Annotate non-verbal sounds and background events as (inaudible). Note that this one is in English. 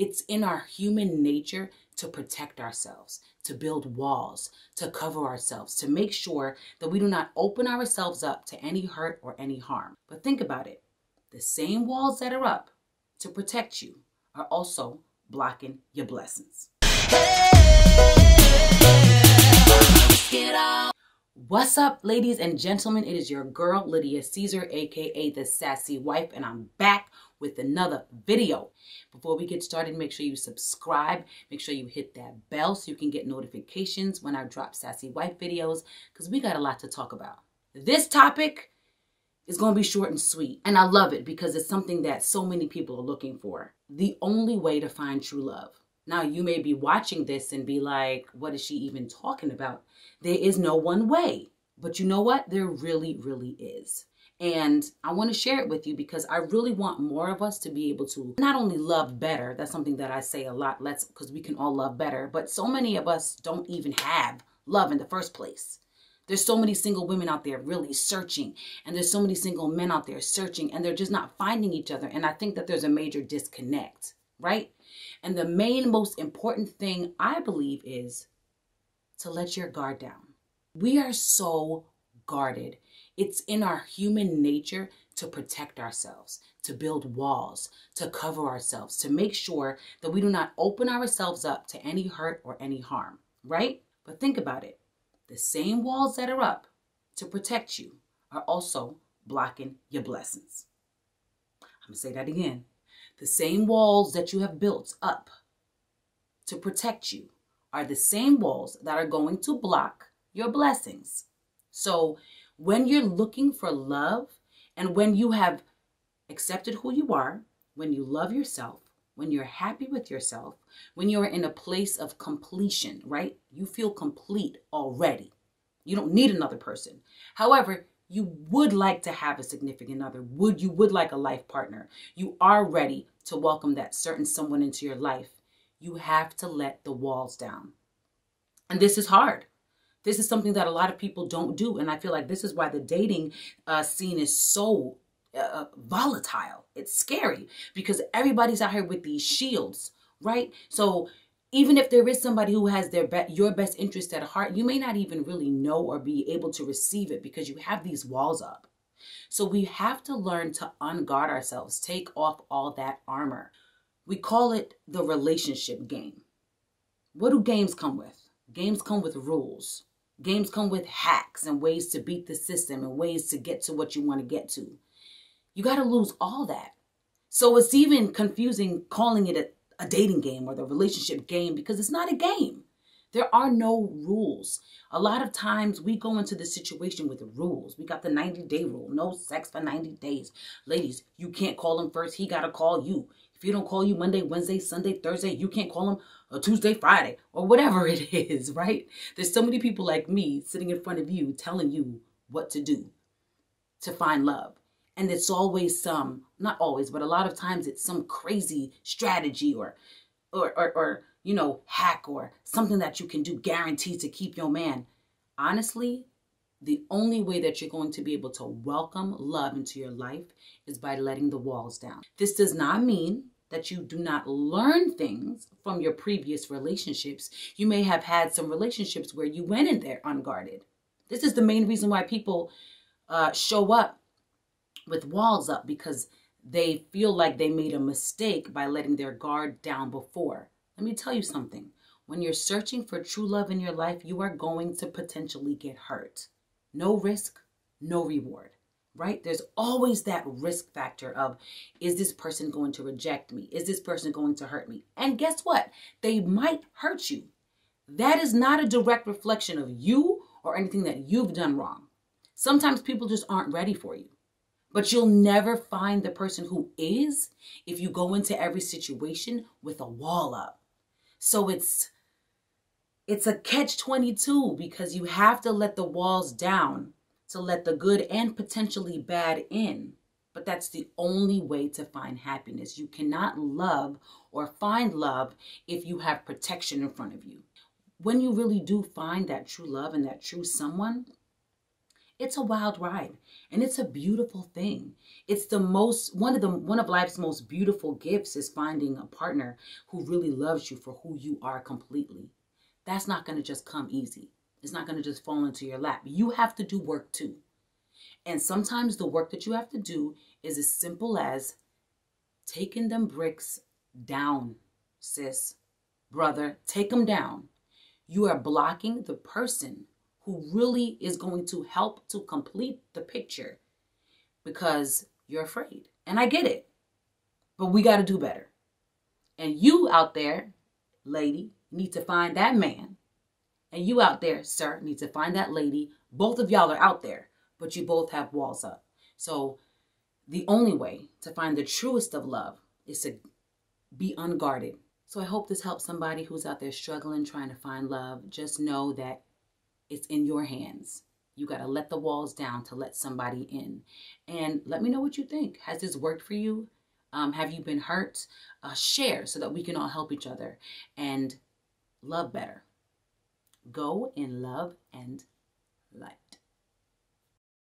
It's in our human nature to protect ourselves, to build walls, to cover ourselves, to make sure that we do not open ourselves up to any hurt or any harm. But think about it the same walls that are up to protect you are also blocking your blessings. What's up, ladies and gentlemen? It is your girl, Lydia Caesar, aka The Sassy Wife, and I'm back with another video. Before we get started, make sure you subscribe. Make sure you hit that bell so you can get notifications when I drop Sassy Wife videos because we got a lot to talk about. This topic is going to be short and sweet, and I love it because it's something that so many people are looking for. The only way to find true love. Now, you may be watching this and be like, what is she even talking about? There is no one way. But you know what? There really, really is. And I want to share it with you because I really want more of us to be able to not only love better, that's something that I say a lot, let's because we can all love better, but so many of us don't even have love in the first place. There's so many single women out there really searching, and there's so many single men out there searching, and they're just not finding each other. And I think that there's a major disconnect, right? And the main, most important thing I believe is to let your guard down. We are so guarded it's in our human nature to protect ourselves, to build walls, to cover ourselves, to make sure that we do not open ourselves up to any hurt or any harm, right? But think about it the same walls that are up to protect you are also blocking your blessings. I'm to say that again. The same walls that you have built up to protect you are the same walls that are going to block your blessings. So when you're looking for love and when you have accepted who you are, when you love yourself, when you're happy with yourself, when you're in a place of completion, right? You feel complete already. You don't need another person. However, you would like to have a significant other. Would you would like a life partner. You are ready to welcome that certain someone into your life. You have to let the walls down. And this is hard. This is something that a lot of people don't do. And I feel like this is why the dating uh, scene is so uh, uh, volatile. It's scary because everybody's out here with these shields, right? So even if there is somebody who has their be- your best interest at heart, you may not even really know or be able to receive it because you have these walls up. So we have to learn to unguard ourselves, take off all that armor. We call it the relationship game. What do games come with? Games come with rules. Games come with hacks and ways to beat the system and ways to get to what you want to get to. You got to lose all that. So it's even confusing calling it a, a dating game or the relationship game because it's not a game. There are no rules. A lot of times we go into the situation with rules. We got the 90 day rule no sex for 90 days. Ladies, you can't call him first. He got to call you. If he don't call you Monday, Wednesday, Sunday, Thursday, you can't call him a Tuesday, Friday, or whatever (laughs) it is, right? There's so many people like me sitting in front of you telling you what to do to find love. And it's always some, not always, but a lot of times it's some crazy strategy or or or, or you know, hack or something that you can do guaranteed to keep your man. Honestly, the only way that you're going to be able to welcome love into your life is by letting the walls down. This does not mean that you do not learn things from your previous relationships. You may have had some relationships where you went in there unguarded. This is the main reason why people uh, show up with walls up because they feel like they made a mistake by letting their guard down before. Let me tell you something. When you're searching for true love in your life, you are going to potentially get hurt. No risk, no reward right? There's always that risk factor of is this person going to reject me? Is this person going to hurt me? And guess what? They might hurt you. That is not a direct reflection of you or anything that you've done wrong. Sometimes people just aren't ready for you. But you'll never find the person who is if you go into every situation with a wall up. So it's it's a catch 22 because you have to let the walls down to let the good and potentially bad in. But that's the only way to find happiness. You cannot love or find love if you have protection in front of you. When you really do find that true love and that true someone, It's a wild ride and it's a beautiful thing. It's the most one of the one of life's most beautiful gifts is finding a partner who really loves you for who you are completely. That's not going to just come easy. It's not going to just fall into your lap. You have to do work too. And sometimes the work that you have to do is as simple as taking them bricks down, sis, brother, take them down. You are blocking the person who really is going to help to complete the picture because you're afraid. And I get it. But we got to do better. And you out there, lady, need to find that man. And you out there, sir, need to find that lady. Both of y'all are out there, but you both have walls up. So the only way to find the truest of love is to be unguarded. So I hope this helps somebody who's out there struggling, trying to find love. Just know that it's in your hands. You got to let the walls down to let somebody in. And let me know what you think. Has this worked for you? Um, have you been hurt? Uh, share so that we can all help each other and love better. Go in love and light.